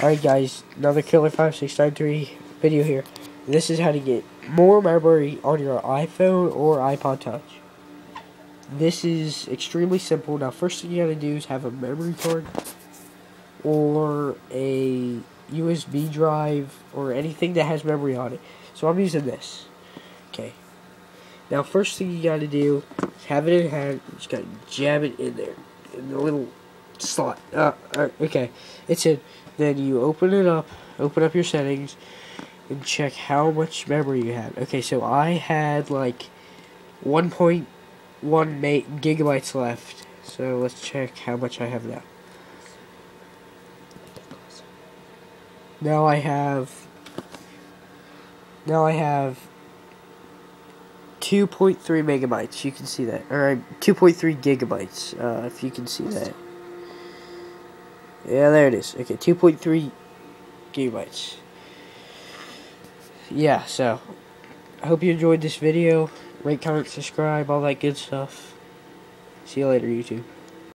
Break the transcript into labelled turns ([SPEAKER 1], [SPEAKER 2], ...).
[SPEAKER 1] Alright guys, another Killer5693 video here. This is how to get more memory on your iPhone or iPod Touch. This is extremely simple. Now first thing you gotta do is have a memory card or a USB drive or anything that has memory on it. So I'm using this. Okay. Now first thing you gotta do is have it in hand, you just gotta jam it in there. In the little slot. Uh, uh, okay. It's in. Then you open it up, open up your settings, and check how much memory you have. Okay, so I had like 1.1 gigabytes left. So let's check how much I have now. Now I have now I have 2.3 megabytes. You can see that, or 2.3 gigabytes. Uh, if you can see that. Yeah, there it is. Okay, 2.3 gigabytes. Yeah, so I hope you enjoyed this video. Rate, comment, subscribe, all that good stuff. See you later, YouTube.